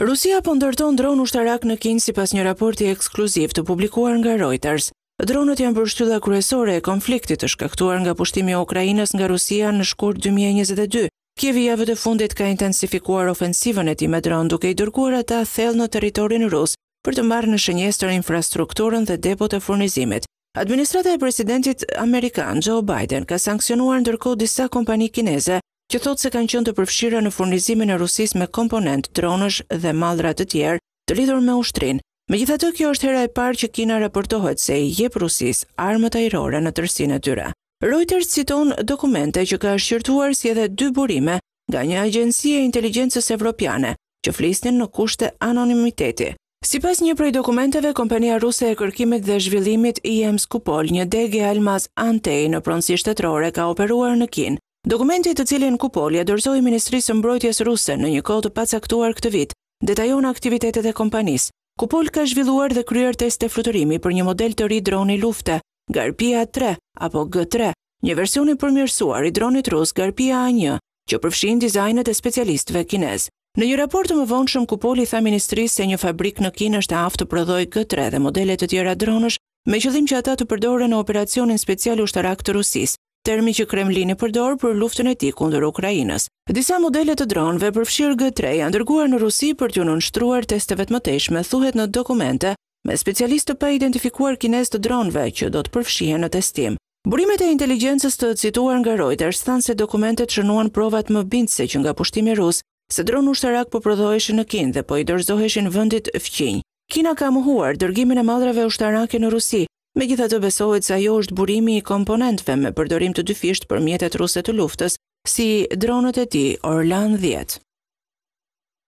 Rusia po ndërton dronë ushtarakë në Kinë sipas një raporti ekskluziv të publikuar nga Reuters. Dronët janë bërë shtylla kryesore e konfliktit të shkaktuar nga pushtimi i Ukrainës nga Rusia në shkurt 2022. Kievi javët e fundit ka intensifikuar ofensivën e tij me dronë duke i dërguar ata thellë në territorin rus për të marrë në shënjestër infrastrukturën dhe depot e furnizimit. Administrata e presidentit amerikan Joe Biden ka sanksionuar ndërkohë disa kompani kineze që thotë se kanë qenë të përfshira në furnizimin e Rusisë me komponentë dronësh dhe mallra të tjerë të lidhur me ushtrinë. Megjithatë, kjo është hera e parë që Kina raportohet se i jep Rusisë armët ajrore në tërësinë e tyre. Reuters citon dokumente që ka shqyrtuar si edhe dy burime nga një agjenci e inteligjencës evropiane që flisnin në kushte anonimiteti. Sipas një prej dokumenteve, kompania ruse e kërkimit dhe zhvillimit IEMZ Kupol, një degë e Almaz-Antey në pronësi shtetërore ka operuar në Kinë, Dokumenti të cilin Kupol ia dorëzoi Ministrisë së Mbrojtjes ruse në një kohë të pacaktuar këtë vit, detajon aktivitetet e kompanisë. Kupol ka zhvilluar dhe kryer teste fluturimi për një model të ri droni lufte, Garpia tre, apo G tre, një version i përmirësuar i dronit rus Garpia A një, që përfshin dizajnet e specialistëve kinezë. Në një raport të mëvonshëm, Kupol i tha Ministrisë se një fabrikë në Kinë është e aftë të prodhojë G tre dhe modele të tjera dronësh me qëllim që ata të përdoren në operacionin special ushtarak të Rusisë. termi që Kremlini përdor për luftën e tij kundër Ukrainës. Disa modele të dronëve, përfshirë G-3, janë dërguar në Rusi për t'iu nënshtruar testeve të mëtejshme, thuhet në dokumente, me specialistë të paidentifikuar kinezë të dronëve që do të përfshihen në testim. Burimet e inteligjencës të cituar nga Reuters thanë se dokumentet shënuan provat më bindëse që nga pushtimi rus se dronë ushtarakë po prodhoheshin në Kinë dhe po i dorëzoheshin vendit fqinj. Kina ka mohuar dërgimin e mallrave ushtarake në Rusi, Megjithatë, besohet se ajo është burimi i komponentëve me përdorim të dyfishtë për mjetet ruse të luftës, si dronët e tij Orlan dhjetë.